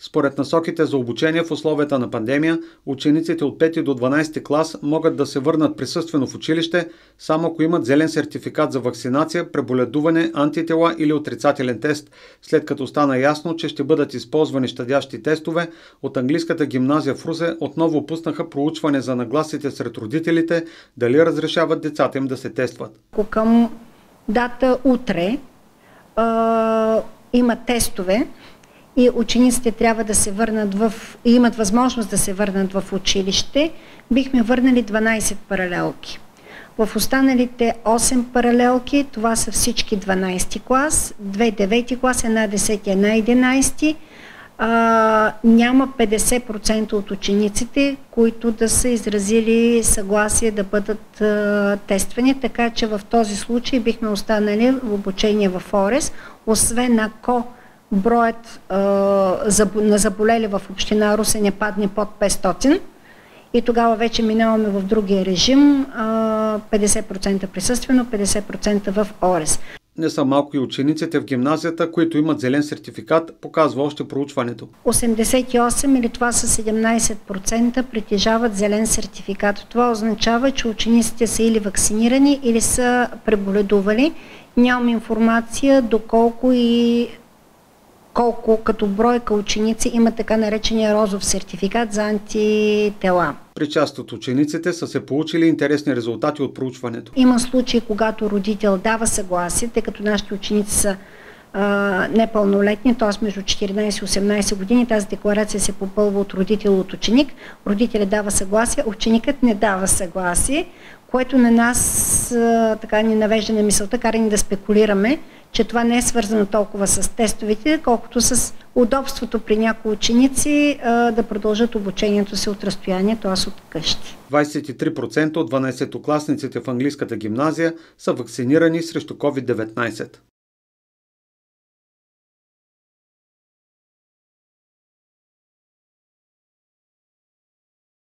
Според насоките за обучение в условията на пандемия, учениците от 5 до 12 клас могат да се върнат присъствено в училище, само ако имат зелен сертификат за вакцинация, преболедуване, антитела или отрицателен тест, след като стана ясно, че ще бъдат използвани щадящи тестове, от английската гимназия в Русе отново пуснаха проучване за нагласите сред родителите, дали разрешават децата им да се тестват. Към дата утре а, има тестове, и учениците трябва да се върнат в, и имат възможност да се върнат в училище, бихме върнали 12 паралелки. В останалите 8 паралелки, това са всички 12 клас, 2 9 клас, една 10 и една 11 а, няма 50% от учениците, които да са изразили съгласие да бъдат а, тествани, така че в този случай бихме останали в обучение в ОРЕС, освен ако броят а, на заболели в община Русе не падне под 500 и тогава вече минаваме в другия режим, а, 50% присъствено, 50% в ОРЕС. Не са малко и учениците в гимназията, които имат зелен сертификат, показва още проучването. 88 или това са 17% притежават зелен сертификат. Това означава, че учениците са или вакцинирани, или са преболедували. Нямам информация доколко и колко като бройка ученици има така наречения розов сертификат за антитела. При част от учениците са се получили интересни резултати от проучването. Има случаи, когато родител дава съгласие, тъй като нашите ученици са а, непълнолетни, т.е. между 14 и 18 години. Тази декларация се попълва от родител от ученик. Родителят дава съгласие, ученикът не дава съгласие, което на нас а, така ни навежда на мисълта, кара ни да спекулираме, че това не е свързано толкова с тестовите, колкото с удобството при някои ученици а, да продължат обучението си от разстояние, т.е. от къщи. 23% от 12-класниците в английската гимназия са вакцинирани срещу COVID-19.